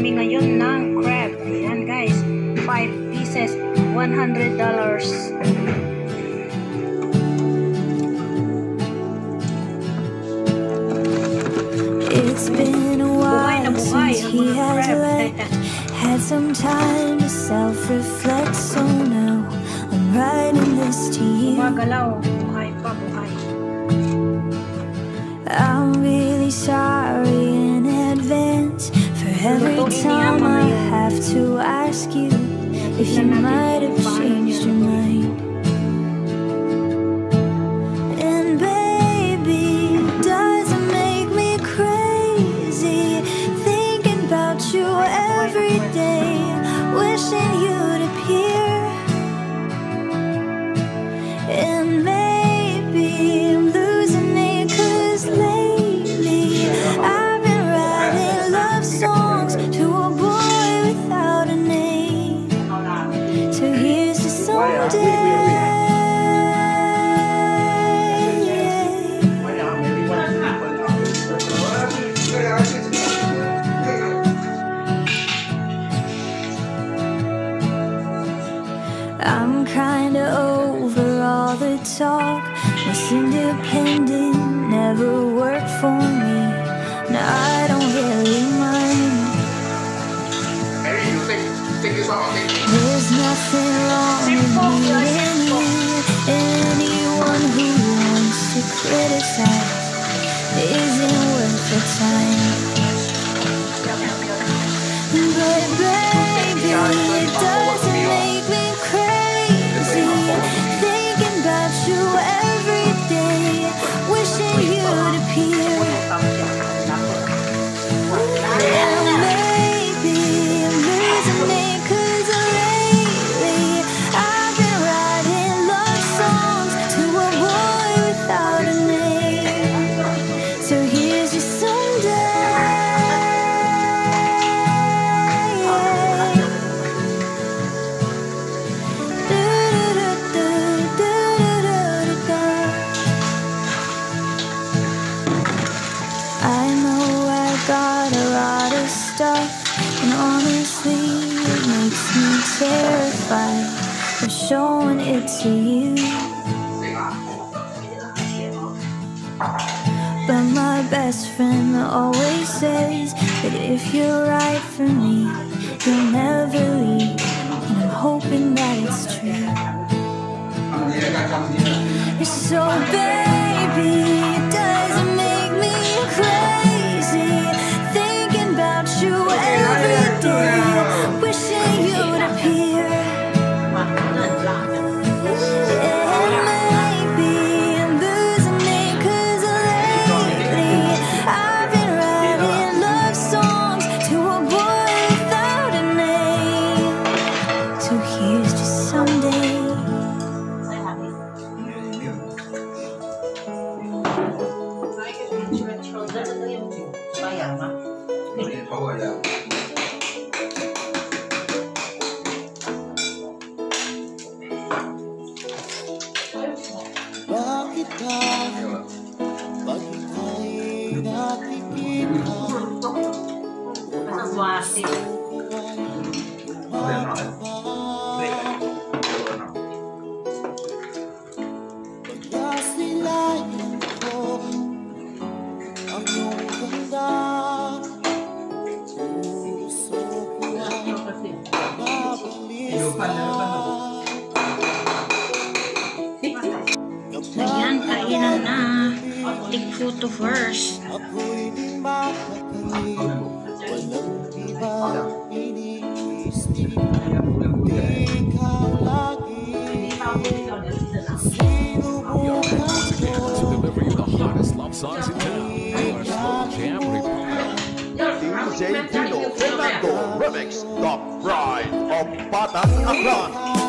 kami ngayon ng crab. Ayan guys, 5 pieces, $100. It's been a while since he has left. Had some time to self-reflect, so now I'm writing this to you. Gumagalaw, buhay pa, buhay. I'm really sorry in advance for every time I have to ask you if you might have I'm kinda over all the talk. This independent never worked for me. Now I don't really mind. Hey, you take, take this off, makes me terrified of showing it to you. But my best friend always says that if you're right for me, you'll never leave. And I'm hoping that it's true. So, baby, Ayan, kainan na. Take photo first. DJ Dino Fernando Remix, The Pride of Batan Aklan.